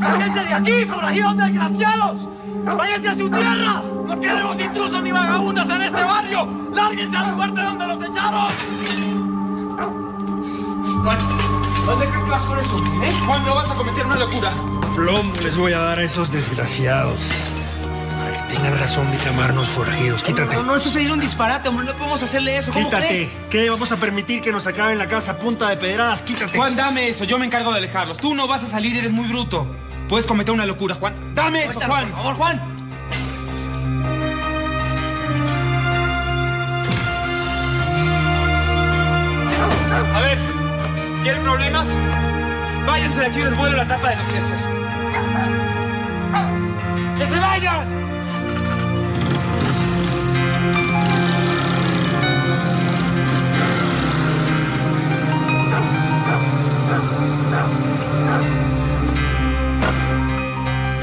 ¡Váyanse de aquí, forajidos desgraciados! ¡Váyanse a su tierra! ¡No queremos intrusos ni vagabundos en este barrio! ¡Lárguense al lugar de donde los echaron! ¿dónde crees que vas con eso? ¿Eh? Juan, no vas a cometer una locura. Plomo les voy a dar a esos desgraciados. Tengan razón de llamarnos forajidos. Quítate. No, no, eso sería un disparate, hombre. No podemos hacerle eso. ¿Cómo Quítate. crees? ¿Qué? ¿Vamos a permitir que nos acaben la casa a punta de pedradas? Quítate. Juan, dame eso. Yo me encargo de alejarlos. Tú no vas a salir, eres muy bruto. Puedes cometer una locura, Juan. ¡Dame eso, Juan! Por favor, Juan. A ver, ¿quieren problemas? Váyanse de aquí y les vuelo la tapa de los sesos. ¡Que se vayan!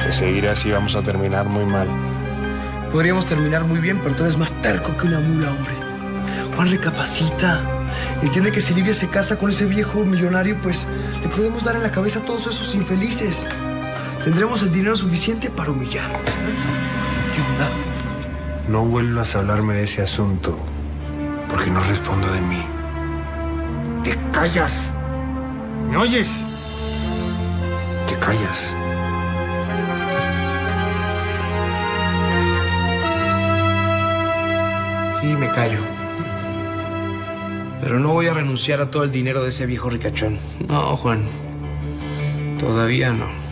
De seguir así vamos a terminar muy mal. Podríamos terminar muy bien, pero tú eres más terco que una mula, hombre. Juan recapacita. Entiende que si Livia se casa con ese viejo millonario, pues le podemos dar en la cabeza a todos esos infelices. Tendremos el dinero suficiente para humillarlos. ¿Qué onda? No vuelvas a hablarme de ese asunto, porque no respondo de mí. ¡Te callas! ¿Me oyes? Te callas. Sí, me callo. Pero no voy a renunciar a todo el dinero de ese viejo ricachón. No, Juan. Todavía no.